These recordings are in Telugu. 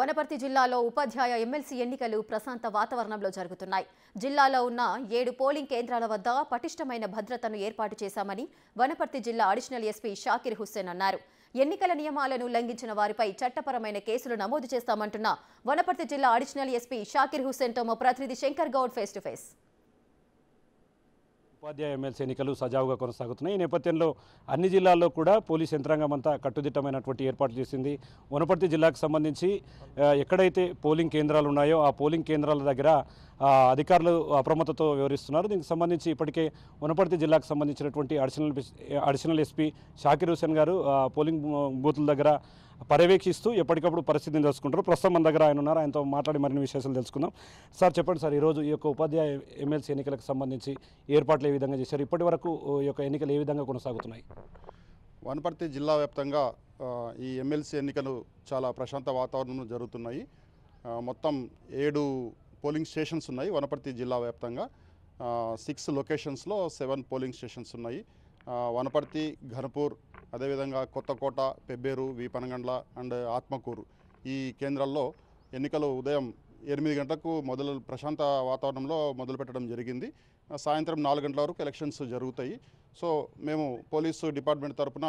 వనపర్తి జిల్లాలో ఉపాధ్యాయ ఎమ్మెల్సీ ఎన్నికలు ప్రశాంత వాతావరణంలో జరుగుతున్నాయి. జిల్లాలో ఉన్న ఏడు పోలింగ్ కేంద్రాల వద్ద పటిష్టమైన భద్రతను ఏర్పాటు చేశామని వనపర్తి జిల్లా అడిషనల్ ఎస్పీ షాకిర్ హుస్సేన్ అన్నారు. ఎన్నికల నియమాలను ఉల్లంఘించిన వారిపై చట్టపరమైన కేసులు నమోదు చేస్తామంటున్న వనపర్తి జిల్లా అడిషనల్ ఎస్పీ షాకిర్ హుస్సేన్తో మా ప్రతినిధి Shankar Goud face to face. Upadhyaya MLC ఎన్నికలు సజావుగా కొనసాగుతున్నాయి. ఈ నేపథ్యంలో అన్ని జిల్లాల్లో కూడా పోలీస్ యంత్రాంగం అంతా కట్టుదిట్టమైనటువంటి ఏర్పాట్లు చేసింది. వనపర్తి జిల్లాకు సంబంధించి ఎక్కడైతే పోలింగ్ కేంద్రాలు ఉన్నాయో ఆ పోలింగ్ కేంద్రాల దగ్గర అధికారులు అప్రమత్తతో వ్యవహరిస్తున్నారు దీనికి సంబంధించి ఇప్పటికే వనపర్తి జిల్లాకు సంబంధించినటువంటి additional additional SP Shakir Hussain garu polling బూతుల దగ్గర పర్యవేక్షిస్తూ ఎప్పటికప్పుడు పరిస్థితిని తెలుసుకుంటారు. ప్రస్తుతం మన దగ్గర ఆయన ఉన్నారు. ఆయనతో మాట్లాడి మరిన్ని విశేషాలు తెలుసుకుందాం. సార్ చెప్పండి సార్ ఈరోజు ఈ యొక్క ఉపాధ్యాయ ఎమ్మెల్సీ ఎన్నికలకు సంబంధించి ఏర్పాట్లు ఏ విధంగా చేశారు? ఇప్పటి వరకు ఈ యొక్క ఎన్నికలు ఏ విధంగా కొనసాగుతున్నాయి? వనపర్తి జిల్లా వ్యాప్తంగా ఈ ఎమ్మెల్సీ ఎన్నికలు చాలా ప్రశాంత వాతావరణంలో జరుగుతున్నాయి. మొత్తం ఏడు పోలింగ్ స్టేషన్స్ ఉన్నాయి వనపర్తి జిల్లా వ్యాప్తంగా. సిక్స్ లొకేషన్స్లో సెవెన్ పోలింగ్ స్టేషన్స్ ఉన్నాయి. వనపర్తి ఘనపూర్ అదేవిధంగా కొత్తకోట పెబ్బేరు వీపనగండ్ల అండ్ ఆత్మకూరు ఈ కేంద్రాల్లో ఎన్నికలు ఉదయం ఎనిమిది గంటలకు మొదలు ప్రశాంత వాతావరణంలో మొదలుపెట్టడం జరిగింది. సాయంత్రం నాలుగు గంటల వరకు ఎలక్షన్స్ జరుగుతాయి. సో మేము పోలీసు డిపార్ట్మెంట్ తరఫున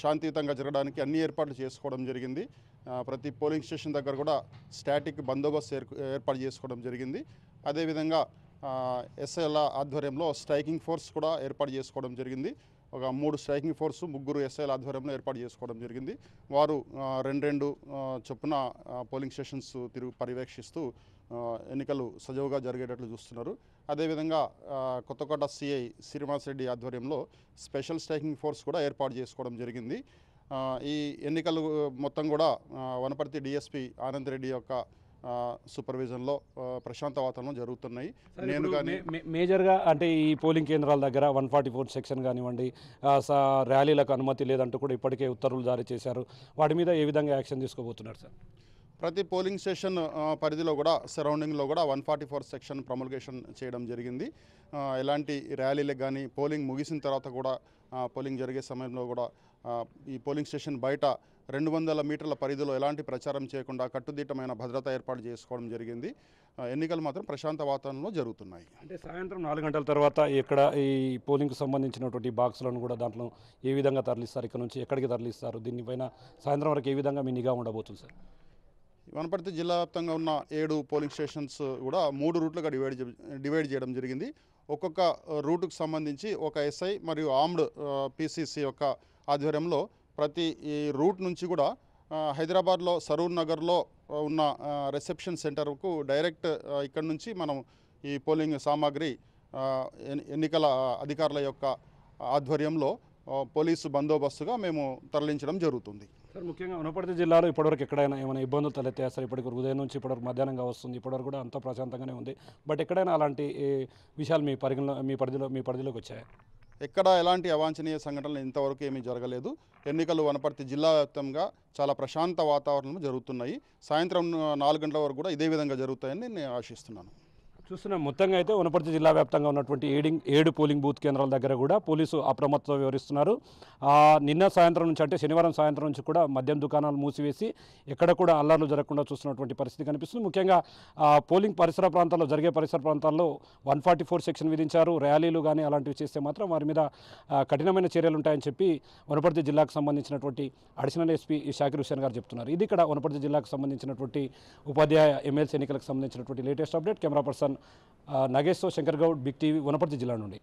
శాంతియుతంగా జరగడానికి అన్ని ఏర్పాట్లు చేసుకోవడం జరిగింది. ప్రతి పోలింగ్ స్టేషన్ దగ్గర కూడా స్టాటిక్ బందోబస్తు ఏర్ ఏర్పాటు చేసుకోవడం జరిగింది. అదేవిధంగా ఎస్ఐల ఆధ్వర్యంలో స్ట్రైకింగ్ ఫోర్స్ కూడా ఏర్పాటు చేసుకోవడం జరిగింది. ఒక మూడు స్ట్రైకింగ్ ఫోర్స్ ముగ్గురు ఎస్ఐల ఆధ్వర్యంలో ఏర్పాటు చేసుకోవడం జరిగింది. వారు రెండు రెండు చొప్పున పోలింగ్ స్టేషన్స్ తిరుగు పర్యవేక్షిస్తూ ఎన్నికలు సజావుగా జరిగేటట్లు చూస్తున్నారు. అదేవిధంగా కొత్తకోట సిఐ శ్రీనివాస్ రెడ్డి ఆధ్వర్యంలో స్పెషల్ స్ట్రైకింగ్ ఫోర్స్ కూడా ఏర్పాటు చేసుకోవడం జరిగింది. ఈ ఎన్నికలు మొత్తం కూడా వనపర్తి డిఎస్పి ఆనంద్ రెడ్డి యొక్క సూపర్విజన్లో ప్రశాంత వాతావరణం జరుగుతున్నాయి. నేను కానీ మేజర్గా అంటే ఈ పోలింగ్ కేంద్రాల దగ్గర వన్ ఫార్టీ ఫోర్ సెక్షన్ కానివ్వండి ర్యాలీలకు అనుమతి లేదంటూ కూడా ఇప్పటికే ఉత్తర్వులు జారీ చేశారు. వాటి మీద ఏ విధంగా యాక్షన్ తీసుకోబోతున్నారు సార్? ప్రతి పోలింగ్ స్టేషన్ పరిధిలో కూడా సరౌండింగ్లో కూడా one forty four section promulgation చేయడం జరిగింది. ఎలాంటి ర్యాలీలకు కానీ పోలింగ్ ముగిసిన తర్వాత కూడా పోలింగ్ జరిగే సమయంలో కూడా ఈ పోలింగ్ స్టేషన్ బయట రెండు వందల మీటర్ల పరిధిలో ఎలాంటి ప్రచారం చేయకుండా కట్టుదిట్టమైన భద్రత ఏర్పాటు చేసుకోవడం జరిగింది. ఎన్నికలు మాత్రం ప్రశాంత వాతావరణంలో జరుగుతున్నాయి. అంటే సాయంత్రం నాలుగు గంటల తర్వాత ఇక్కడ ఈ పోలింగ్కి సంబంధించినటువంటి బాక్సులను కూడా దాంట్లో ఏ విధంగా తరలిస్తారు? ఇక్కడ నుంచి ఎక్కడికి తరలిస్తారు? దీనిపైన సాయంత్రం వరకు ఏ విధంగా మీ నిఘా ఉండబోతుంది సార్? వనపర్తి జిల్లా వ్యాప్తంగా ఉన్న ఏడు పోలింగ్ స్టేషన్స్ కూడా మూడు రూట్లుగా డివైడ్ డివైడ్ చేయడం జరిగింది. ఒక్కొక్క రూటుకు సంబంధించి ఒక ఎస్ఐ మరియు ఆర్మ్డ్ పిసిసి యొక్క ఆధ్వర్యంలో ప్రతి ఈ రూట్ నుంచి కూడా హైదరాబాద్లో సరూర్ నగర్లో ఉన్న రిసెప్షన్ సెంటర్కు డైరెక్ట్ ఇక్కడ నుంచి మనం ఈ పోలింగ్ సామాగ్రి ఎన్నికల అధికారుల యొక్క ఆధ్వర్యంలో పోలీసు బందోబస్తుగా మేము తరలించడం జరుగుతుంది. సార్ ముఖ్యంగా వనపర్తి జిల్లాలో ఇప్పటివరకు ఎక్కడైనా ఏమైనా ఇబ్బందులు తలెత్తాయి సార్? ఇప్పటికి ఉదయం నుంచి ఇప్పటివరకు మధ్యాహ్నంగా వస్తుంది ఇప్పటివరకు కూడా అంతా ప్రశాంతంగానే ఉంది. బట్ ఎక్కడైనా అలాంటి విషయాలు మీ పరిగణలో మీ పరిధిలో మీ పరిధిలోకి వచ్చాయి? ఎక్కడ ఎలాంటి అవాంఛనీయ సంఘటనలు ఇంతవరకు ఏమీ జరగలేదు. ఎన్నికలు వనపర్తి జిల్లా వ్యాప్తంగా చాలా ప్రశాంత వాతావరణం జరుగుతున్నాయి. సాయంత్రం నాలుగు గంటల వరకు కూడా ఇదే విధంగా జరుగుతాయని నేను ఆశిస్తున్నాను. చూస్తున్నాం మొత్తంగా అయితే వనపర్తి జిల్లా వ్యాప్తంగా ఉన్నటువంటి ఏడింగ్ ఏడు పోలింగ్ బూత్ కేంద్రాల దగ్గర కూడా పోలీసు అప్రమత్తతో వ్యవహరిస్తున్నారు. నిన్న సాయంత్రం నుంచి అంటే శనివారం సాయంత్రం నుంచి కూడా మద్యం దుకాణాలు మూసివేసి ఎక్కడ కూడా అల్లర్లు జరగకుండా చూస్తున్నటువంటి పరిస్థితి కనిపిస్తుంది. ముఖ్యంగా పోలింగ్ పరిసర ప్రాంతాల్లో జరిగే పరిసర ప్రాంతాల్లో వన్ ఫార్టీ ఫోర్ సెక్షన్ విధించారు. ర్యాలీలు కానీ అలాంటివి చేస్తే మాత్రం వారి మీద కఠినమైన చర్యలు ఉంటాయని చెప్పి వనపర్తి జిల్లాకు సంబంధించినటువంటి అడిషనల్ ఎస్పీ షాకిర్ హుసేన్ గారు చెప్తున్నారు. ఇది ఇక్కడ వనపర్తి జిల్లాకు సంబంధించినటువంటి ఉపాధ్యాయ ఎమ్మెల్సీ ఎన్నికలకు సంబంధించినటువంటి latest update. Camera person Nageshwar Shankar Goud big TV Wanaparthy జిల్లా నుండి.